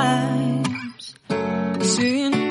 you Seeing